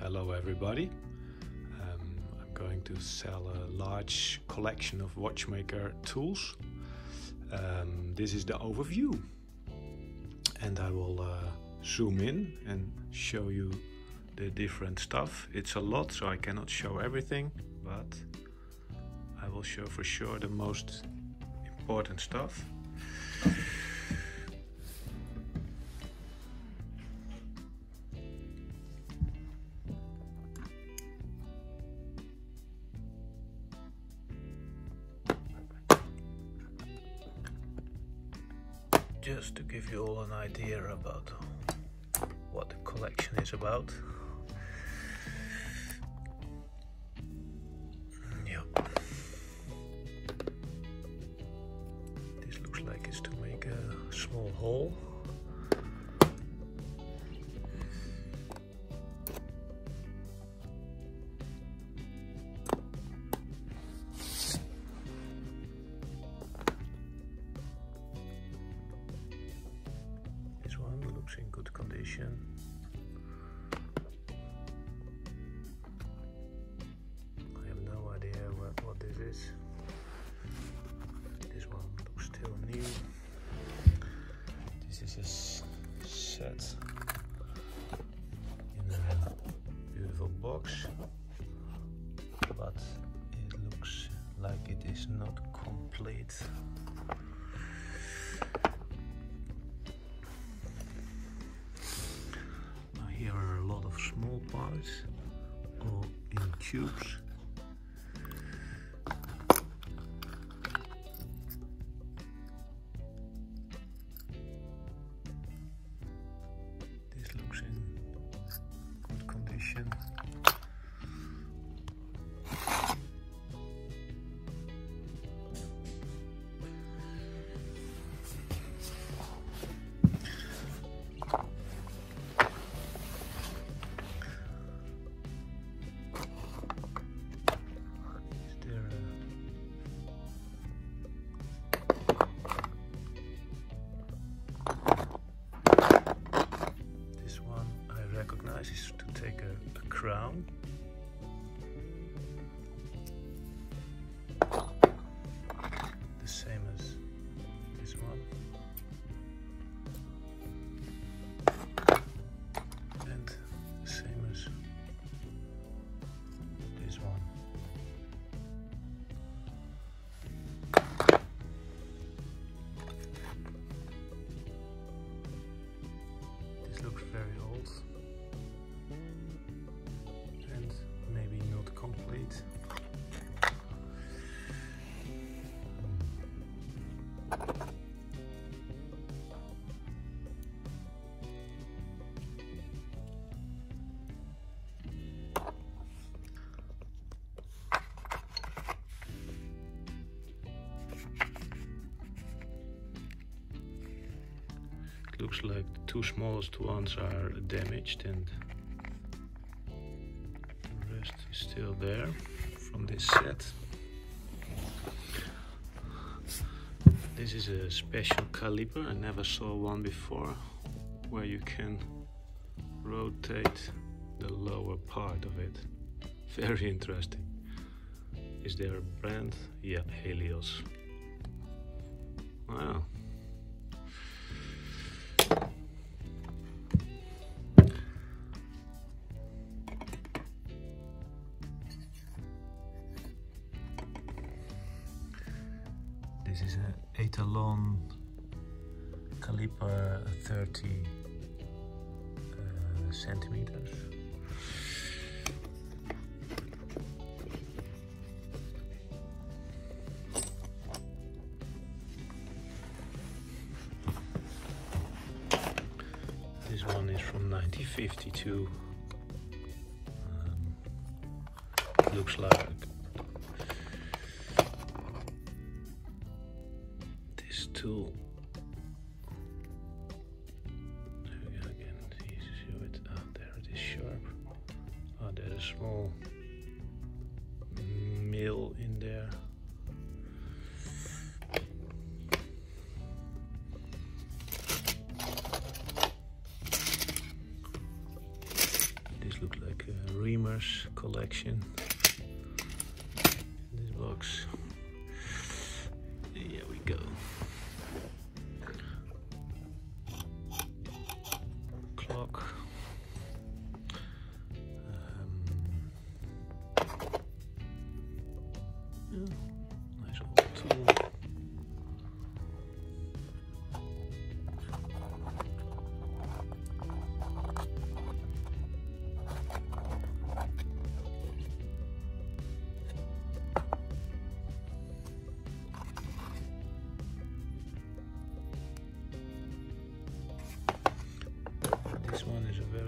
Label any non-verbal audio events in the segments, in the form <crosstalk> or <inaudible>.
Hello everybody. Um, I'm going to sell a large collection of watchmaker tools. Um, this is the overview, and I will uh, zoom in and show you the different stuff. It's a lot, so I cannot show everything, but I will show for sure the most important stuff. Just to give you all an idea about what the collection is about. In good condition. Small parts, or in tubes. Looks like the two smallest ones are damaged and the rest is still there from this set. This is a special caliper, I never saw one before, where you can rotate the lower part of it. <laughs> Very interesting. Is there a brand? Yeah, Helios. Wow. This is a Etalon caliper 30 uh, centimeters. This one is from 1952. Um, looks like tool. There again. See, show it. Ah, there it is sharp. Ah, there's a small mill in there. This looks like a Reamer's collection.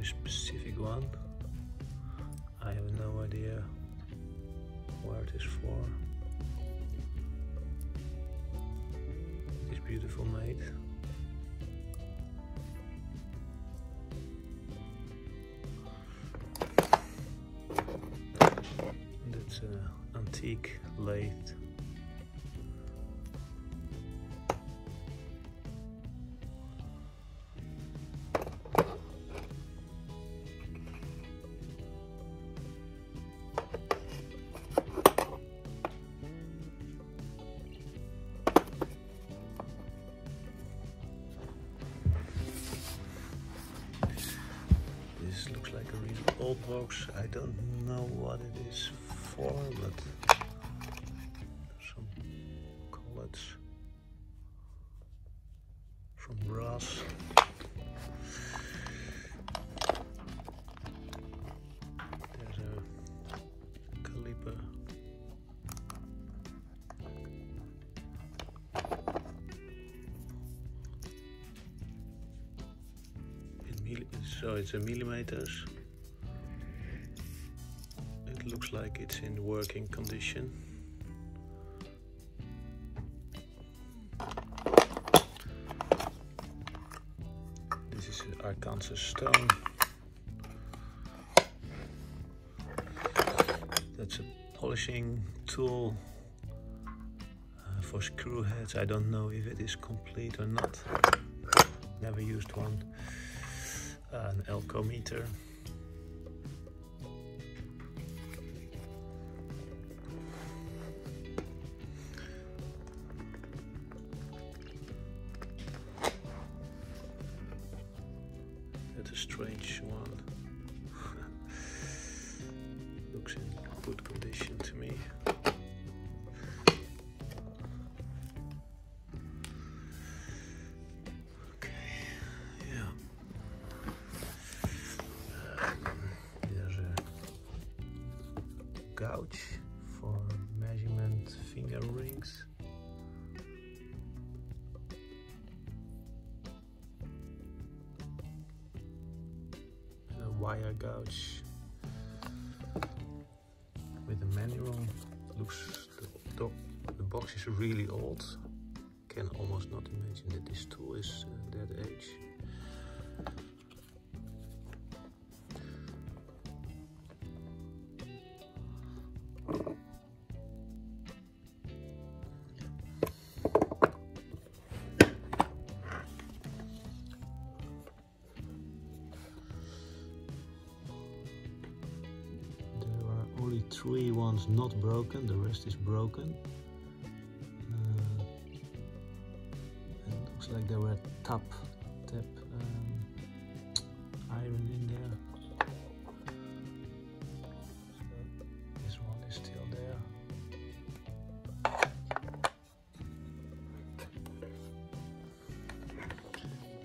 Very specific one. I have no idea where it is for. This beautiful mate. That's an antique lathe. Box. I don't know what it is for, but some collets from brass. There's a caliper. So it's a millimeters. Like it's in working condition. This is Arkansas stone. That's a polishing tool uh, for screw heads. I don't know if it is complete or not. Never used one. An Elcometer. That's gouge for measurement finger rings. And a wire gouge with a manual. Looks the, the, the box is really old. Can almost not imagine that this tool is uh, that age. Ones not broken, the rest is broken. Uh, looks like there were tap, tap um, iron in there. This one is still there.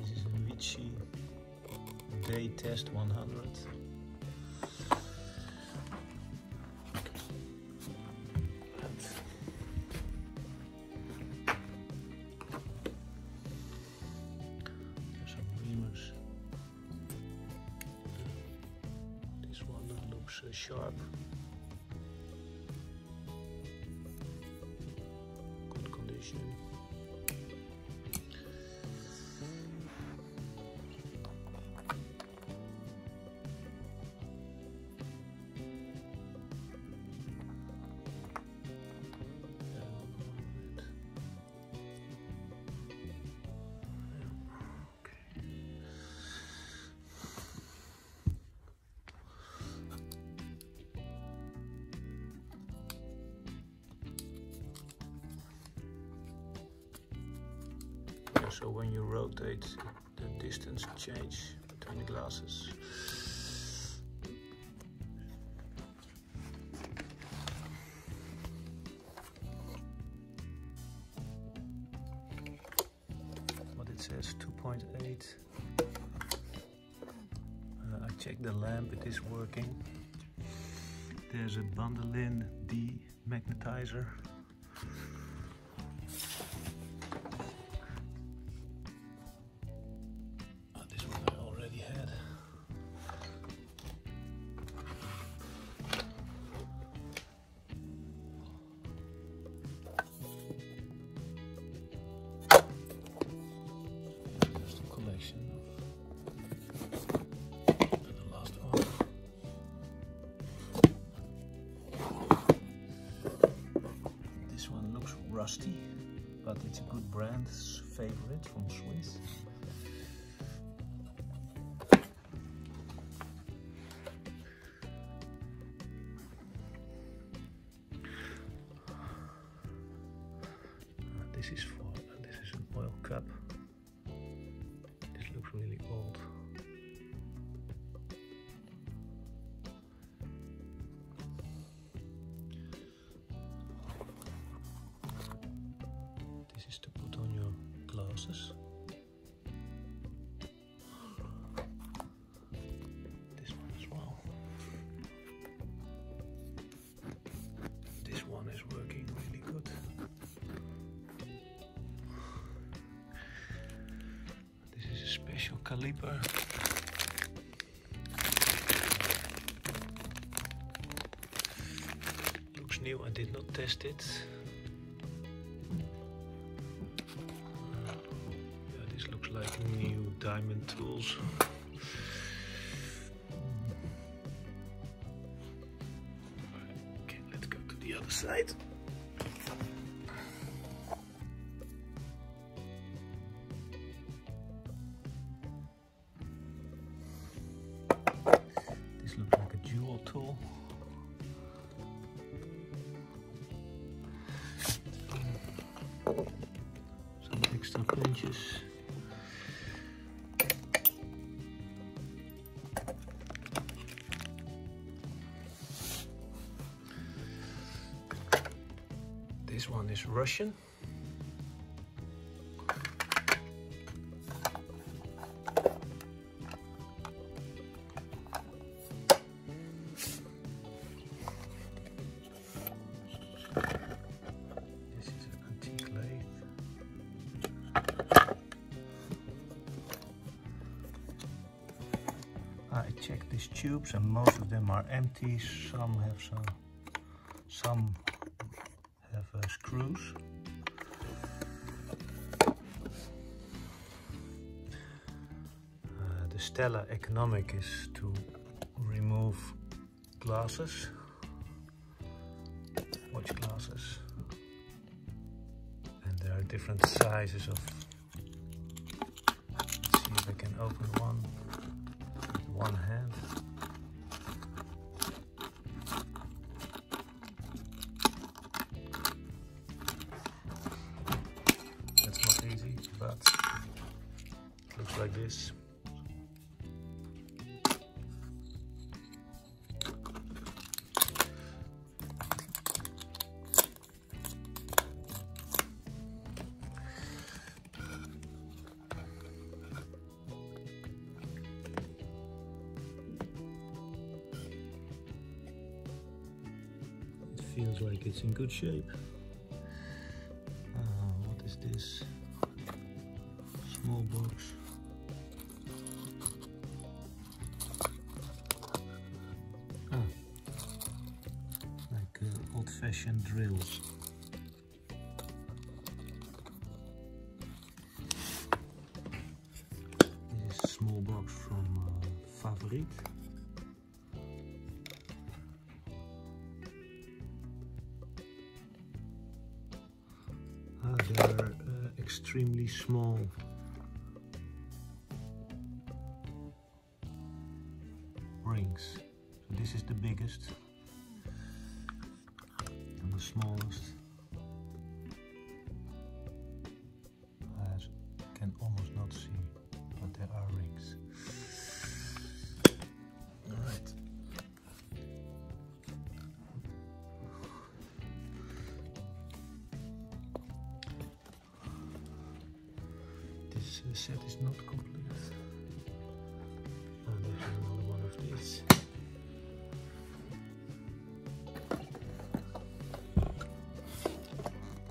This is a Vici Day Test 100. So when you rotate the distance change between the glasses. What it says 2.8. Uh, I checked the lamp, it is working. There's a Bandelin demagnetizer. Oh, rusty, but it's a good brand, Favorit from Swiss. This is for this is an oil cup. Special caliper. Looks new, I did not test it. Pinches. This one is Russian. These tubes and most of them are empty. Some have some, some have uh, screws. Uh, the Stella Economic is to remove glasses, watch glasses, and there are different sizes of. Feels like it's in good shape. Uh, what is this? Small box. Ah, like uh, old-fashioned drills. This is small box from uh, Favorit. They are uh, extremely small. Rings. So this is the biggest and the smallest. This uh, set is not complete. And there's another one of these.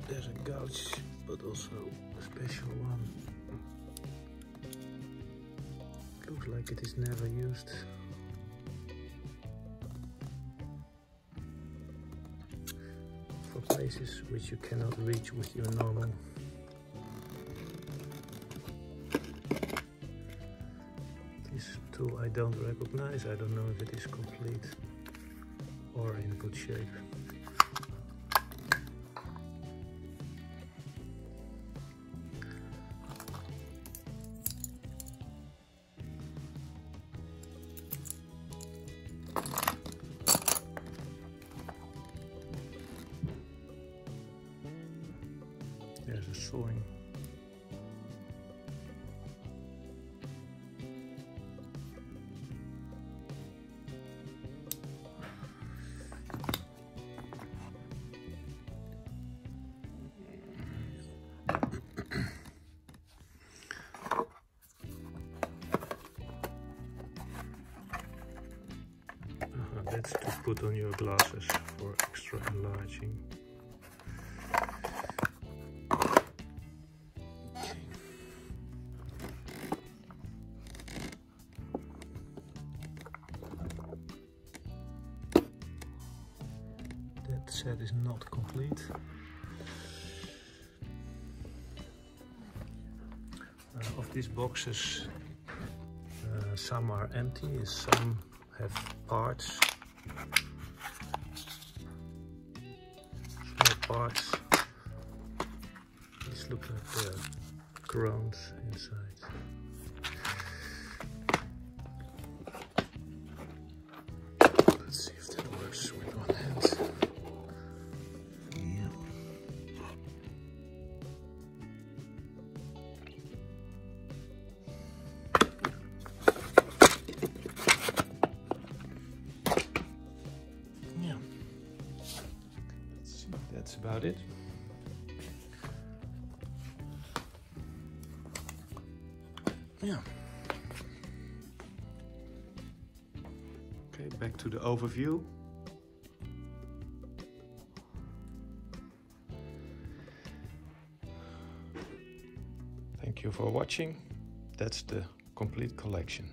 There's a gouge, but also a special one. Looks like it is never used. For places which you cannot reach with your normal tool I don't recognize, I don't know if it is complete or in good shape. Put on your glasses for extra enlarging. That set is not complete. Uh, of these boxes, uh, some are empty, some have parts, parts. These look like they're grounds inside. About it. Yeah. Okay, back to the overview. Thank you for watching. That's the complete collection.